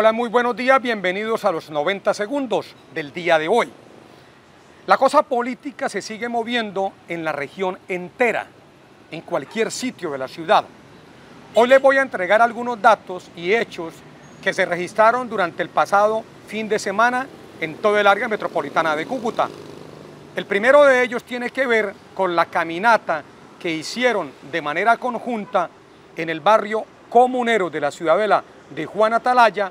Hola, muy buenos días, bienvenidos a los 90 segundos del día de hoy. La cosa política se sigue moviendo en la región entera, en cualquier sitio de la ciudad. Hoy les voy a entregar algunos datos y hechos que se registraron durante el pasado fin de semana en todo el área metropolitana de Cúcuta. El primero de ellos tiene que ver con la caminata que hicieron de manera conjunta en el barrio comunero de la ciudadela de Juan Atalaya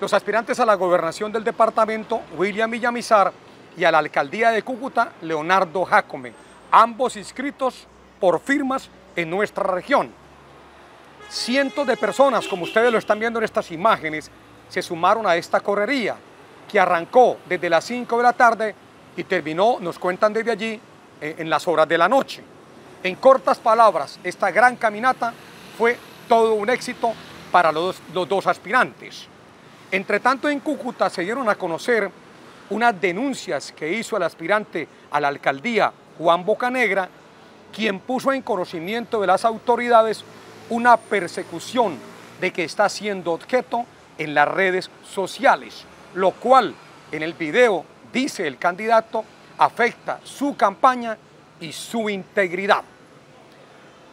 los aspirantes a la gobernación del departamento William Villamizar y a la alcaldía de Cúcuta Leonardo Jacome, ambos inscritos por firmas en nuestra región. Cientos de personas, como ustedes lo están viendo en estas imágenes, se sumaron a esta correría que arrancó desde las 5 de la tarde y terminó, nos cuentan desde allí, eh, en las horas de la noche. En cortas palabras, esta gran caminata fue todo un éxito para los, los dos aspirantes. Entre tanto, en Cúcuta se dieron a conocer unas denuncias que hizo el aspirante a la alcaldía Juan Bocanegra, quien puso en conocimiento de las autoridades una persecución de que está siendo objeto en las redes sociales, lo cual en el video, dice el candidato, afecta su campaña y su integridad.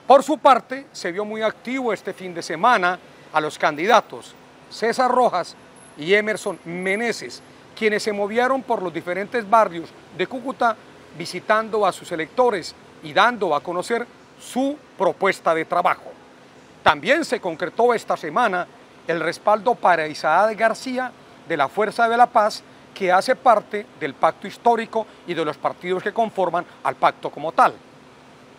Por su parte, se vio muy activo este fin de semana a los candidatos César Rojas y Emerson Meneses, quienes se movieron por los diferentes barrios de Cúcuta visitando a sus electores y dando a conocer su propuesta de trabajo. También se concretó esta semana el respaldo para Isaac García de la Fuerza de la Paz, que hace parte del pacto histórico y de los partidos que conforman al pacto como tal.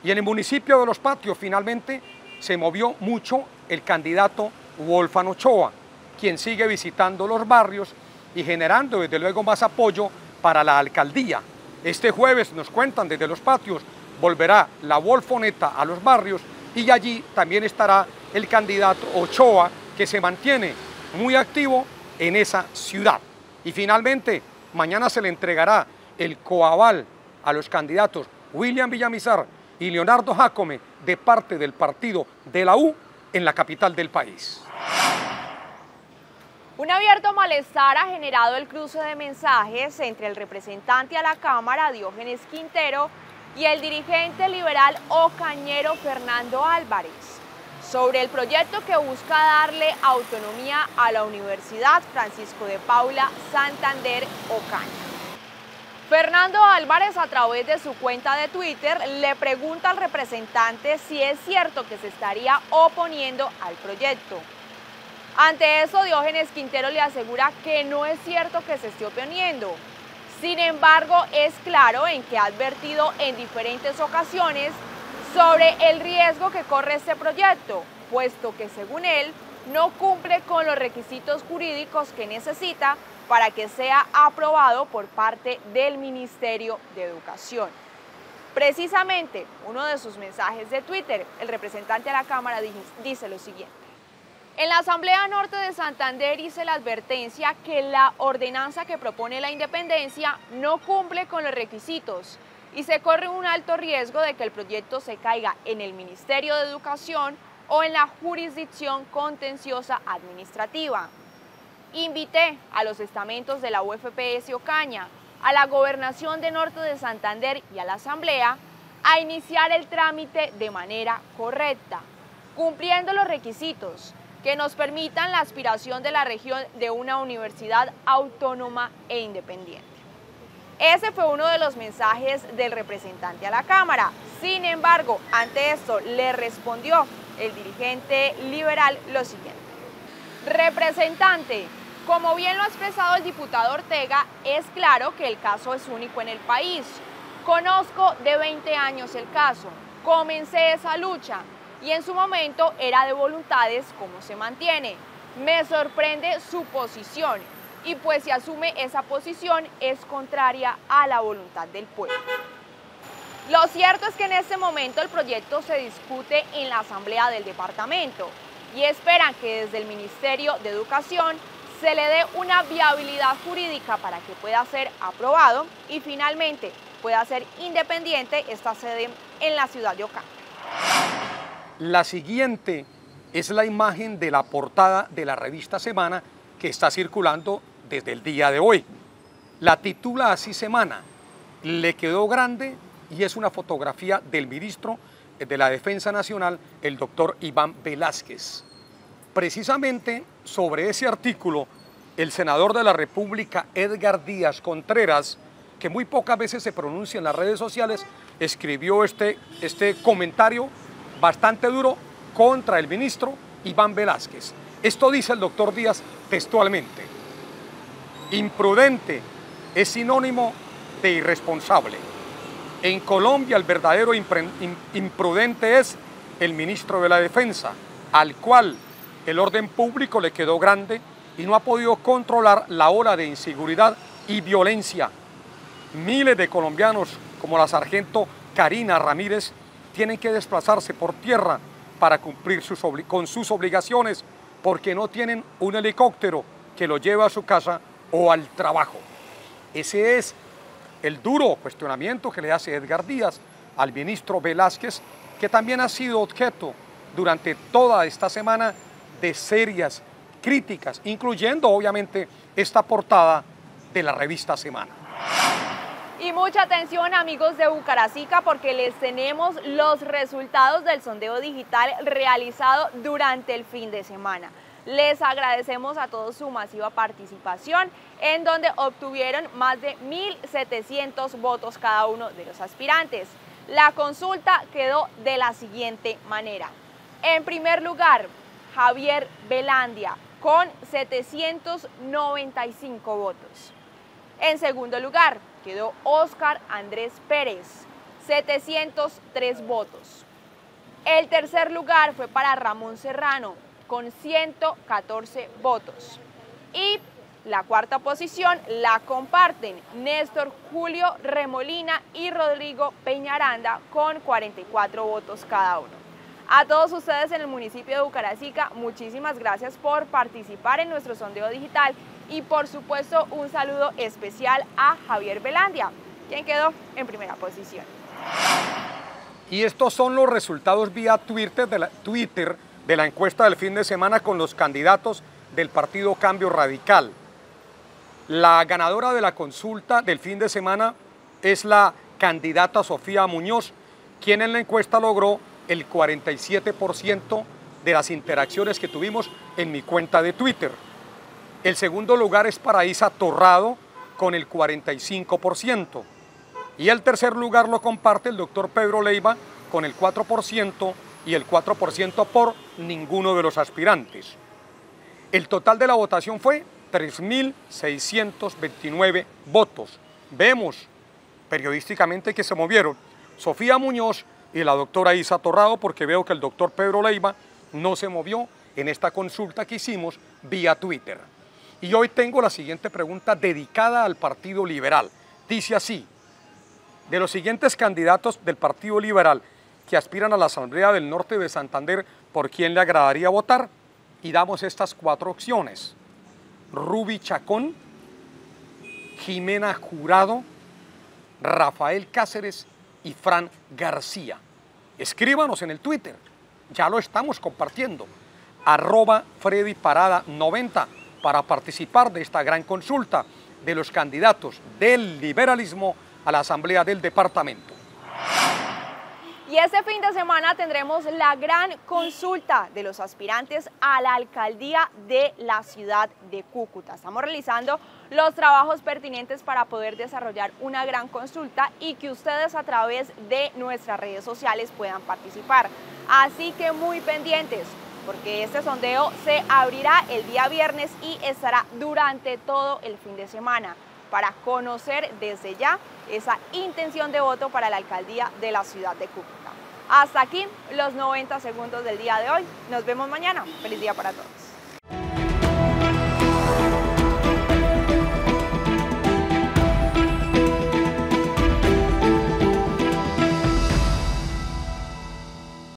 Y en el municipio de Los Patios finalmente se movió mucho el candidato Wolfan Ochoa, quien sigue visitando los barrios y generando desde luego más apoyo para la alcaldía. Este jueves nos cuentan desde los patios, volverá la Wolfoneta a los barrios y allí también estará el candidato Ochoa que se mantiene muy activo en esa ciudad. Y finalmente, mañana se le entregará el coaval a los candidatos William Villamizar y Leonardo Jacome de parte del partido de la U en la capital del país. Un abierto malestar ha generado el cruce de mensajes entre el representante a la Cámara, Diógenes Quintero, y el dirigente liberal ocañero Fernando Álvarez sobre el proyecto que busca darle autonomía a la Universidad Francisco de Paula Santander Ocaña. Fernando Álvarez a través de su cuenta de Twitter le pregunta al representante si es cierto que se estaría oponiendo al proyecto. Ante eso, Diógenes Quintero le asegura que no es cierto que se esté oponiendo. Sin embargo, es claro en que ha advertido en diferentes ocasiones sobre el riesgo que corre este proyecto, puesto que según él no cumple con los requisitos jurídicos que necesita para que sea aprobado por parte del Ministerio de Educación. Precisamente, uno de sus mensajes de Twitter, el representante de la Cámara dice lo siguiente. En la Asamblea Norte de Santander hice la advertencia que la ordenanza que propone la independencia no cumple con los requisitos y se corre un alto riesgo de que el proyecto se caiga en el Ministerio de Educación o en la jurisdicción contenciosa administrativa. Invité a los estamentos de la UFPS Ocaña, a la Gobernación de Norte de Santander y a la Asamblea a iniciar el trámite de manera correcta, cumpliendo los requisitos que nos permitan la aspiración de la región de una universidad autónoma e independiente. Ese fue uno de los mensajes del representante a la Cámara. Sin embargo, ante esto le respondió el dirigente liberal lo siguiente. Representante, como bien lo ha expresado el diputado Ortega, es claro que el caso es único en el país. Conozco de 20 años el caso. Comencé esa lucha y en su momento era de voluntades como se mantiene. Me sorprende su posición y pues si asume esa posición es contraria a la voluntad del pueblo. Lo cierto es que en este momento el proyecto se discute en la asamblea del departamento y esperan que desde el Ministerio de Educación se le dé una viabilidad jurídica para que pueda ser aprobado y finalmente pueda ser independiente esta sede en la ciudad de Ocaña. La siguiente es la imagen de la portada de la revista Semana que está circulando desde el día de hoy. La titula así semana, le quedó grande y es una fotografía del ministro de la Defensa Nacional, el doctor Iván Velázquez. Precisamente sobre ese artículo, el senador de la República, Edgar Díaz Contreras, que muy pocas veces se pronuncia en las redes sociales, escribió este, este comentario bastante duro contra el ministro Iván Velázquez. Esto dice el doctor Díaz textualmente. Imprudente es sinónimo de irresponsable. En Colombia el verdadero imprudente es el ministro de la Defensa, al cual el orden público le quedó grande y no ha podido controlar la ola de inseguridad y violencia. Miles de colombianos, como la sargento Karina Ramírez, tienen que desplazarse por tierra para cumplir con sus obligaciones porque no tienen un helicóptero que lo lleve a su casa o al trabajo. Ese es el duro cuestionamiento que le hace Edgar Díaz al ministro Velázquez, que también ha sido objeto durante toda esta semana de serias críticas, incluyendo obviamente esta portada de la revista Semana. Y mucha atención amigos de Bucaracica porque les tenemos los resultados del sondeo digital realizado durante el fin de semana. Les agradecemos a todos su masiva participación en donde obtuvieron más de 1.700 votos cada uno de los aspirantes. La consulta quedó de la siguiente manera. En primer lugar, Javier Belandia con 795 votos. En segundo lugar, quedó Óscar Andrés Pérez, 703 votos. El tercer lugar fue para Ramón Serrano, con 114 votos. Y la cuarta posición la comparten Néstor Julio Remolina y Rodrigo Peñaranda con 44 votos cada uno. A todos ustedes en el municipio de Bucaracica, muchísimas gracias por participar en nuestro sondeo digital y por supuesto un saludo especial a Javier Belandia, quien quedó en primera posición. Y estos son los resultados vía Twitter de la, Twitter de la encuesta del fin de semana con los candidatos del Partido Cambio Radical. La ganadora de la consulta del fin de semana es la candidata Sofía Muñoz, quien en la encuesta logró el 47% de las interacciones que tuvimos en mi cuenta de Twitter. El segundo lugar es para Isa Torrado con el 45%. Y el tercer lugar lo comparte el doctor Pedro Leiva con el 4% y el 4% por ninguno de los aspirantes. El total de la votación fue 3.629 votos. Vemos periodísticamente que se movieron Sofía Muñoz y la doctora Isa Torrado porque veo que el doctor Pedro Leiva no se movió en esta consulta que hicimos vía Twitter. Y hoy tengo la siguiente pregunta dedicada al Partido Liberal. Dice así, de los siguientes candidatos del Partido Liberal que aspiran a la Asamblea del Norte de Santander, ¿por quién le agradaría votar? Y damos estas cuatro opciones. Rubi Chacón, Jimena Jurado, Rafael Cáceres y Fran García. Escríbanos en el Twitter, ya lo estamos compartiendo, arroba Freddy Parada 90 para participar de esta gran consulta de los candidatos del liberalismo a la Asamblea del Departamento. Y este fin de semana tendremos la gran consulta de los aspirantes a la alcaldía de la ciudad de Cúcuta. Estamos realizando los trabajos pertinentes para poder desarrollar una gran consulta y que ustedes a través de nuestras redes sociales puedan participar. Así que muy pendientes porque este sondeo se abrirá el día viernes y estará durante todo el fin de semana para conocer desde ya esa intención de voto para la alcaldía de la ciudad de Cúcuta. Hasta aquí los 90 segundos del día de hoy. Nos vemos mañana. Feliz día para todos.